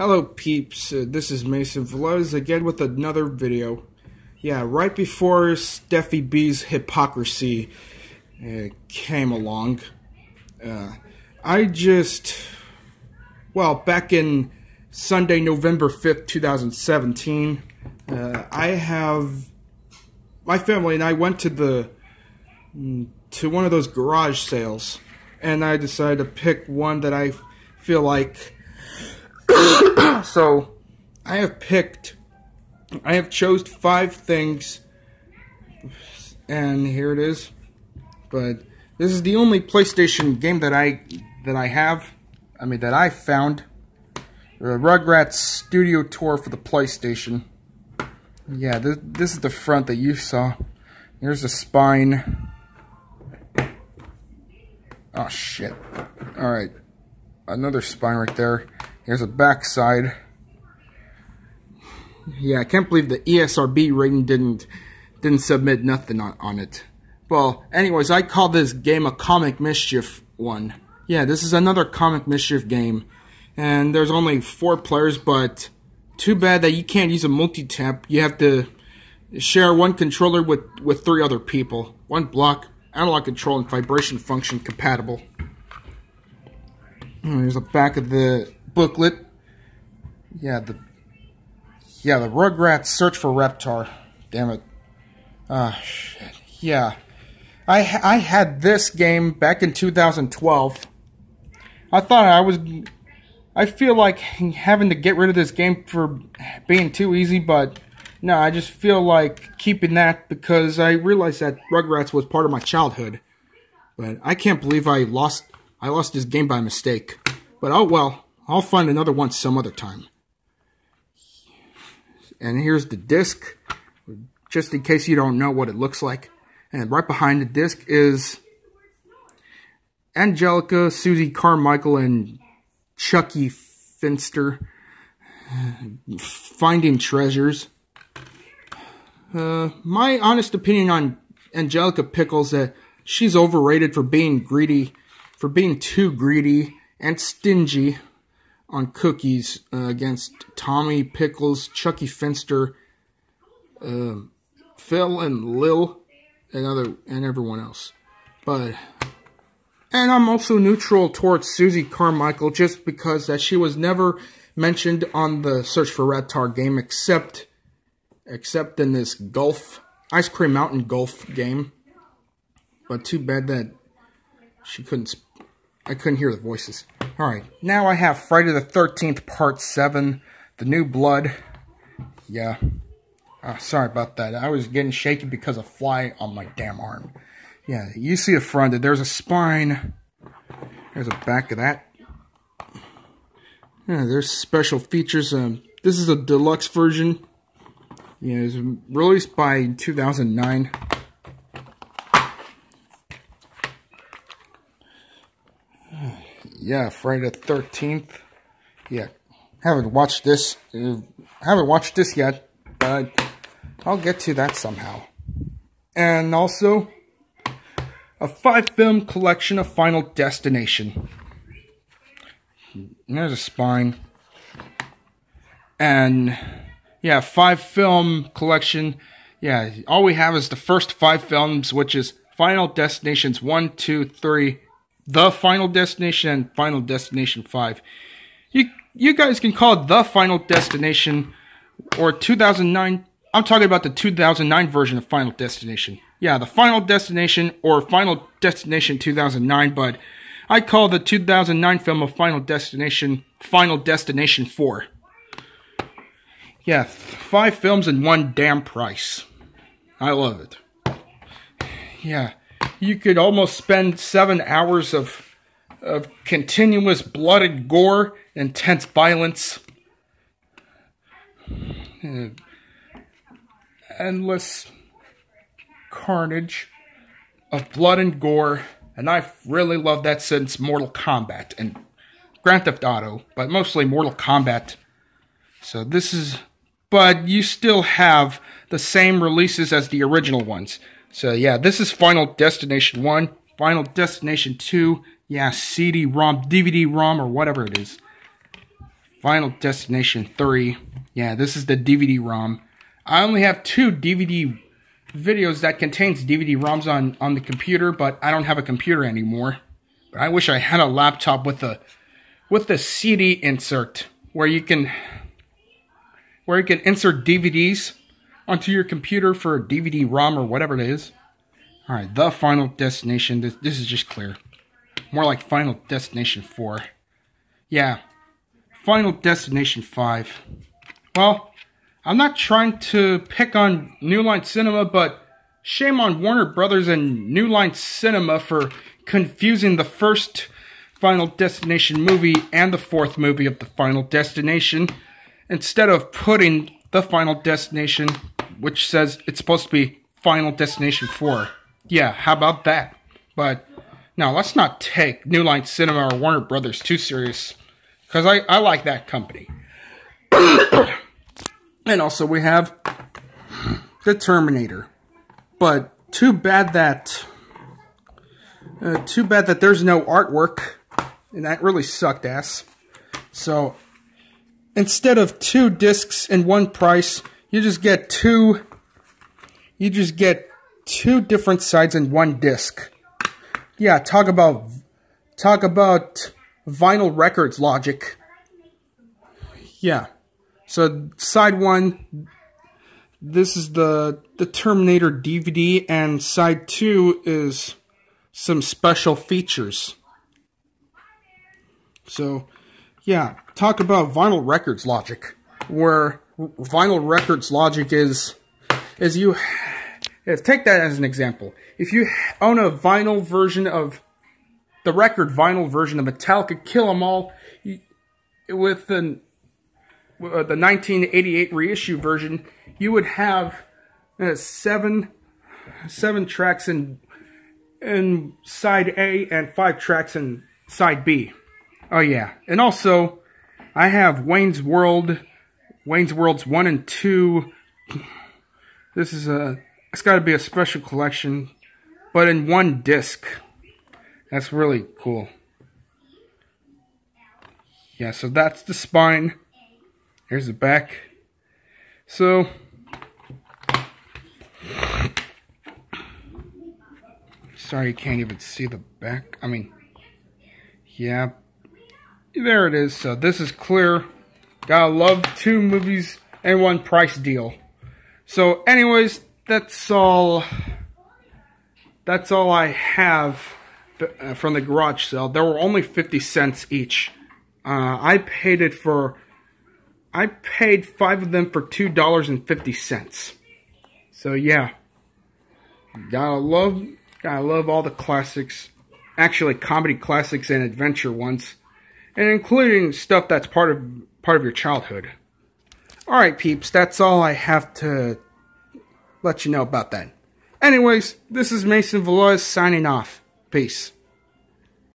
Hello peeps, uh, this is Mason Velez again with another video. Yeah, right before Steffi B's hypocrisy uh, came along, uh, I just, well, back in Sunday, November 5th, 2017, uh, I have, my family and I went to the, to one of those garage sales, and I decided to pick one that I feel like so I have picked, I have chose five things, and here it is. But this is the only PlayStation game that I that I have. I mean that I found. The Rugrats Studio Tour for the PlayStation. Yeah, this, this is the front that you saw. Here's the spine. Oh shit. Alright. Another spine right there. Here's a backside. Yeah, I can't believe the ESRB rating didn't didn't submit nothing on, on it. Well, anyways, I call this game a Comic Mischief one. Yeah, this is another Comic Mischief game. And there's only four players, but too bad that you can't use a multi-tap. You have to share one controller with, with three other people. One block, analog control, and vibration function compatible. Hmm, Here's the back of the booklet. Yeah, the yeah the Rugrats Search for Reptar. Damn it. Ah, shit. Yeah, I I had this game back in 2012. I thought I was. I feel like having to get rid of this game for being too easy, but no, I just feel like keeping that because I realized that Rugrats was part of my childhood. But I can't believe I lost I lost this game by mistake. But oh well. I'll find another one some other time. And here's the disc, just in case you don't know what it looks like. And right behind the disc is Angelica, Susie Carmichael, and Chuckie Finster finding treasures. Uh, my honest opinion on Angelica Pickles is that she's overrated for being greedy, for being too greedy and stingy on cookies uh, against Tommy Pickles, Chuckie Finster, uh, Phil and Lil, and other and everyone else. But and I'm also neutral towards Susie Carmichael just because that she was never mentioned on the Search for Reptar game except except in this golf Ice Cream Mountain golf game. But too bad that she couldn't I couldn't hear the voices. Alright, now I have Friday the 13th, Part 7, The New Blood. Yeah. Oh, sorry about that. I was getting shaky because of fly on my damn arm. Yeah, you see the front. There's a spine. There's a back of that. Yeah, there's special features. Um, this is a deluxe version. Yeah, it was released by 2009. Yeah, Friday the 13th. Yeah, haven't watched this. Uh, haven't watched this yet, but I'll get to that somehow. And also, a five film collection of Final Destination. There's a spine. And, yeah, five film collection. Yeah, all we have is the first five films, which is Final Destinations 1, 2, 3, the Final Destination and Final Destination 5. You you guys can call it The Final Destination or 2009. I'm talking about the 2009 version of Final Destination. Yeah, the Final Destination or Final Destination 2009, but I call the 2009 film of Final Destination Final Destination 4. Yeah, five films in one damn price. I love it. Yeah you could almost spend seven hours of of continuous blood and gore, intense violence, uh, endless carnage of blood and gore, and I've really loved that since Mortal Kombat and Grand Theft Auto, but mostly Mortal Kombat. So this is, but you still have the same releases as the original ones. So yeah, this is Final Destination 1, Final Destination 2, yeah, CD-ROM, DVD-ROM, or whatever it is. Final Destination 3. Yeah, this is the DVD-ROM. I only have two DVD videos that contains DVD-ROMs on, on the computer, but I don't have a computer anymore. But I wish I had a laptop with a with the CD insert where you can where you can insert DVDs onto your computer for a DVD-ROM or whatever it is. All right, the Final Destination. This, this is just clear. More like Final Destination 4. Yeah, Final Destination 5. Well, I'm not trying to pick on New Line Cinema, but shame on Warner Brothers and New Line Cinema for confusing the first Final Destination movie and the fourth movie of the Final Destination instead of putting the Final Destination, which says it's supposed to be Final Destination 4. Yeah, how about that? But now let's not take New Line Cinema or Warner Brothers too serious. Because I, I like that company. and also we have the Terminator. But too bad that uh, too bad that there's no artwork. And that really sucked ass. So instead of two discs in one price, you just get two you just get two different sides in one disc. Yeah, talk about talk about vinyl records logic. Yeah. So side one, this is the the Terminator DVD, and side two is some special features. So, yeah, talk about vinyl records logic, where vinyl records logic is is you take that as an example. If you own a vinyl version of the record vinyl version of Metallica Kill 'Em All with the, uh, the 1988 reissue version, you would have uh, seven seven tracks in in side A and five tracks in side B. Oh yeah, and also I have Wayne's World, Wayne's Worlds one and two. This is a it's got to be a special collection, but in one disc. That's really cool. Yeah, so that's the spine. Here's the back. So, sorry you can't even see the back. I mean, yeah, there it is. So this is clear. Gotta love two movies and one price deal. So anyways, that's all. That's all I have uh, from the garage sale. There were only 50 cents each. Uh, I paid it for, I paid five of them for $2.50. So yeah, gotta love, gotta love all the classics. Actually, comedy classics and adventure ones. And including stuff that's part of, part of your childhood. Alright peeps, that's all I have to let you know about that. Anyways, this is Mason Velez signing off. Peace.